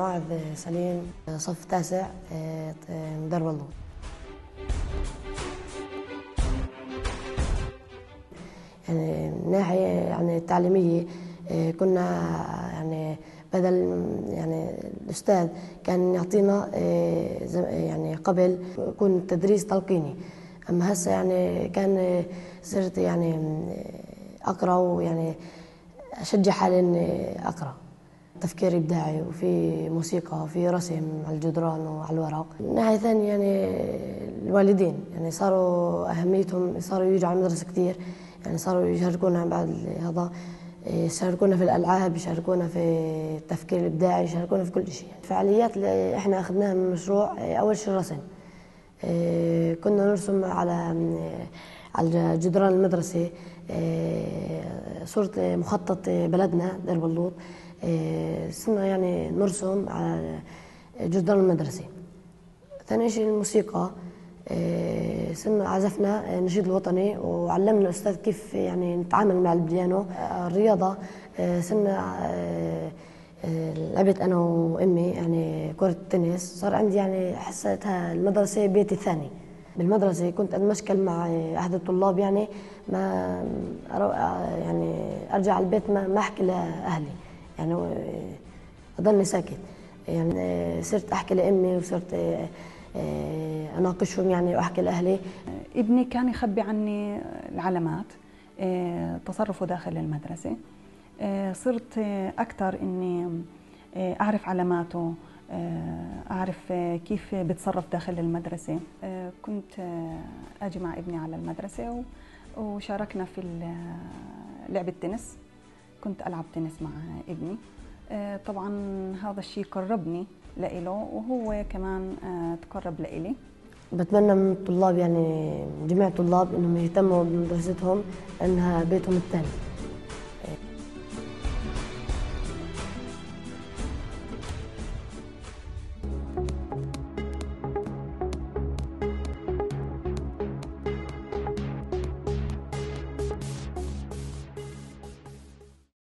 معاذ سليم صف تاسع آه، من درب اللوط يعني من ناحية يعني التعليمية آه، كنا يعني بدل يعني الأستاذ كان يعطينا آه، يعني قبل يكون التدريس تلقيني. أما هسه يعني كان صرت يعني أقرأ ويعني أشجع حالي إني أقرأ. تفكير إبداعي وفي موسيقى وفي رسم على الجدران وعلى الورق. من ناحية ثانية يعني الوالدين يعني صاروا أهميتهم صاروا يجوا على المدرسة كثير يعني صاروا يشاركونا بعد هذا يشاركونا في الألعاب يشاركونا في التفكير الإبداعي يشاركونا في كل شيء. الفعاليات اللي إحنا أخذناها من المشروع أول شيء الرسم. كنا نرسم على على جدران المدرسة صورة مخطط بلدنا درب اللوط صرنا يعني نرسم على جدران المدرسة. ثاني شيء الموسيقى. صرنا عزفنا النشيد الوطني وعلمنا الأستاذ كيف يعني نتعامل مع البيانو. الرياضة. صرنا لعبت أنا وأمي يعني كرة التنس. صار عندي يعني حسيتها المدرسة بيتي الثاني. بالمدرسة كنت أتمشكل مع أحد الطلاب يعني ما يعني أرجع على البيت ما, ما أحكي لأهلي. يعني أضلني ساكت. يعني صرت أحكي لأمي وصرت آه، أناقشهم يعني وأحكي لأهلي. ابني كان يخبي عني العلامات آه، تصرفه داخل المدرسة. آه، صرت أكثر إني أعرف علاماته أعرف كيف بتصرف داخل المدرسة. كنت أجي مع ابني على المدرسة وشاركنا في لعب التنس. كنت ألعب تنس مع ابني. طبعا هذا الشيء قربني لإله وهو كمان آه، تقرب لإلي. بتمنى من الطلاب يعني جميع الطلاب إنهم يهتموا بمدرستهم لأنها بيتهم الثاني